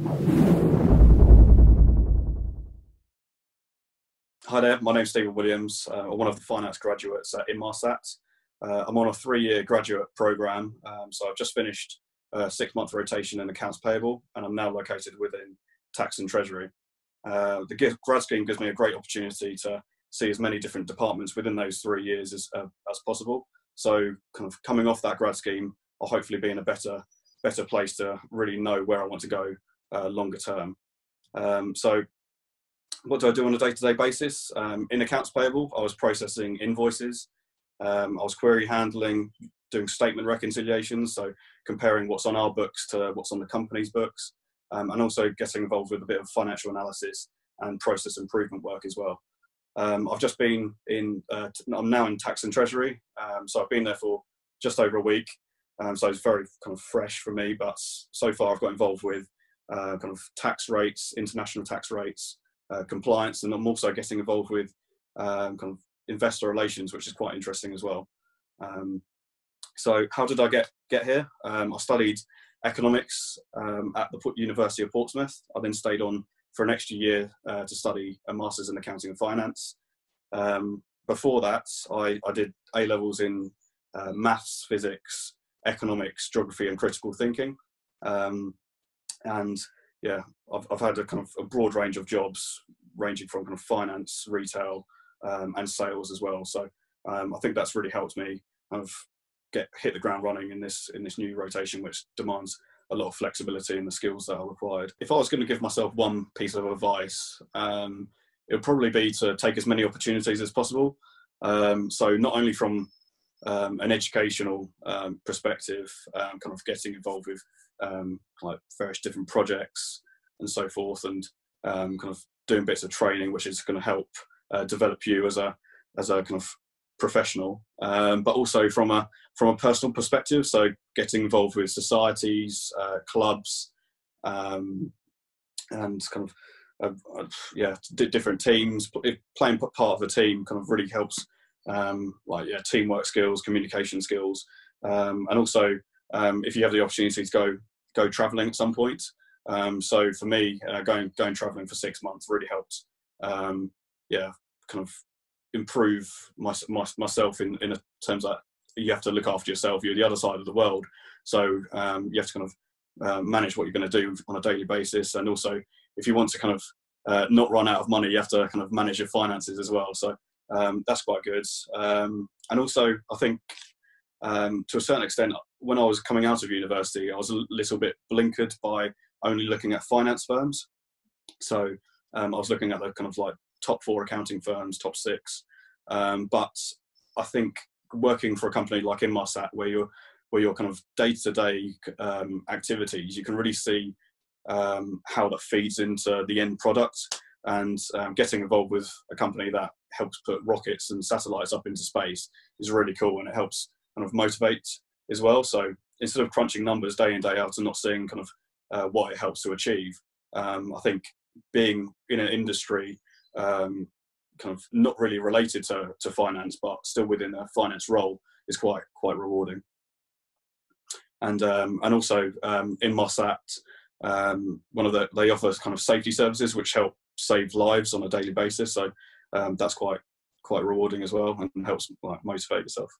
Hi there, my name's Stephen Williams. Uh, I'm one of the finance graduates at Inmarsat. Uh, I'm on a three-year graduate program, um, so I've just finished a six-month rotation in accounts payable, and I'm now located within tax and treasury. Uh, the grad scheme gives me a great opportunity to see as many different departments within those three years as, uh, as possible. So, kind of coming off that grad scheme, I'll hopefully be in a better better place to really know where I want to go uh, longer term. Um, so what do I do on a day-to-day basis? Um, in accounts payable, I was processing invoices. Um, I was query handling, doing statement reconciliations, so comparing what's on our books to what's on the company's books, um, and also getting involved with a bit of financial analysis and process improvement work as well. Um, I've just been in, uh, I'm now in tax and treasury, um, so I've been there for just over a week, so it's very kind of fresh for me, but so far I've got involved with uh, kind of tax rates, international tax rates, uh, compliance, and I'm also getting involved with um, kind of investor relations, which is quite interesting as well. Um, so, how did I get get here? Um, I studied economics um, at the University of Portsmouth. I then stayed on for an extra year uh, to study a master's in accounting and finance. Um, before that, I, I did A levels in uh, maths, physics, economics, geography, and critical thinking. Um, and yeah, I've, I've had a kind of a broad range of jobs ranging from kind of finance, retail, um, and sales as well. So um, I think that's really helped me kind of get hit the ground running in this in this new rotation, which demands a lot of flexibility and the skills that are required. If I was going to give myself one piece of advice, um, it would probably be to take as many opportunities as possible. Um, so not only from um, an educational um, perspective, um, kind of getting involved with um, like various different projects and so forth, and um, kind of doing bits of training, which is going to help uh, develop you as a as a kind of professional, um, but also from a from a personal perspective. So getting involved with societies, uh, clubs, and kind of uh, uh yeah, different teams. Playing part of a team kind of really helps, um, like yeah, teamwork skills, communication skills, um, and also um, if you have the opportunity to go go traveling at some point. Um, so for me, uh, going going traveling for six months really helped. Um, yeah, kind of improve my, my, myself in in terms that you have to look after yourself. You're the other side of the world, so um, you have to kind of uh, manage what you're going to do on a daily basis, and also if you want to kind of uh, not run out of money, you have to kind of manage your finances as well. So um, that's quite good. Um, and also, I think um, to a certain extent, when I was coming out of university, I was a little bit blinkered by only looking at finance firms. So um, I was looking at the kind of like top four accounting firms, top six. Um, but I think working for a company like Inmarsat, where you're where your kind of day-to-day um, activities, you can really see how that feeds into the end product. And um, getting involved with a company that helps put rockets and satellites up into space is really cool, and it helps kind of motivate as well. So instead of crunching numbers day in day out and not seeing kind of uh, what it helps to achieve, um, I think being in an industry um, kind of not really related to, to finance, but still within a finance role is quite quite rewarding. And um, and also um, Inmarsat, um, one of the they offer kind of safety services which help save lives on a daily basis. So um, that's quite quite rewarding as well and helps like motivate yourself.